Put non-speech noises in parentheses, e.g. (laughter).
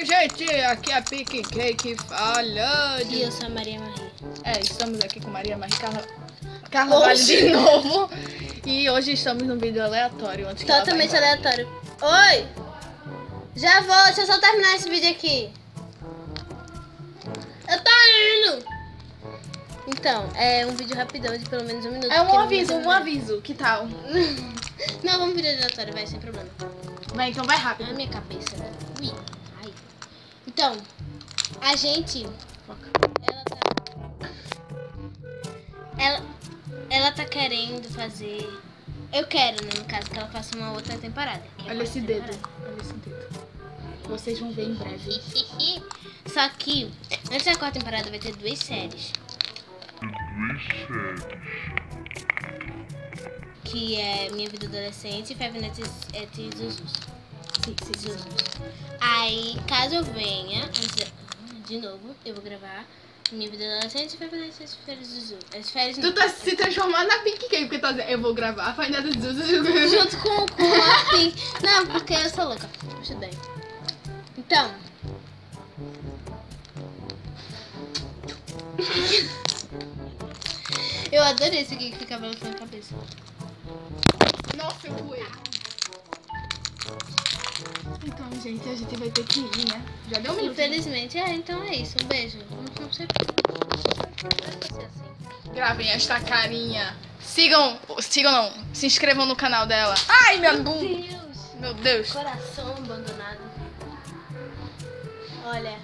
Oi, gente, aqui é a Pique Cake falando. E eu sou a Maria Marie. É, estamos aqui com Maria Marie Carla, Carla Vale de novo. E hoje estamos num vídeo aleatório. Antes Totalmente embora. aleatório. Oi! Já vou, deixa eu só terminar esse vídeo aqui. Eu tô indo! Então, é um vídeo rapidão de pelo menos um minuto. É um aviso, um aviso. Que tal? (laughs) Não, vamos vídeo aleatório, vai, sem problema. Vai, então vai rápido. a minha cabeça. Ui, ai. Então, a gente. Ela tá. Ela, ela tá querendo fazer. Eu quero, né, no caso, que ela faça uma outra temporada. que é Olha esse quarta dedo. Olha esse dedo. Vocês vão ver em breve. temporada. (laughs) Só que, antes da quarta temporada, vai ter duas séries. Que é Minha Vida Adolescente e Five Nights at Zuzus. Aí, caso eu venha, de- novo, eu vou gravar Minha Vida Adolescente e Five Nights at Férias Zuzu. As férias Tu tá se transformando na Pink Cake, porque tá dizendo, eu vou gravar a faina dos Zuzus. junto com, com a Pink. Não, porque eu sou louca. Puxa bem. Então. Eu adorei esse aqui que fica balançando a cabeça. Nossa, eu voei. Gente, a gente vai ter que ir, né? Já deu um minuto. Infelizmente, é, então é isso. Um beijo. Não, não sei ser assim. Gravem esta carinha. Sigam, sigam não, se inscrevam no canal dela. Ai, minha bunda. Deus! Meu Deus. Coração abandonado. Olha,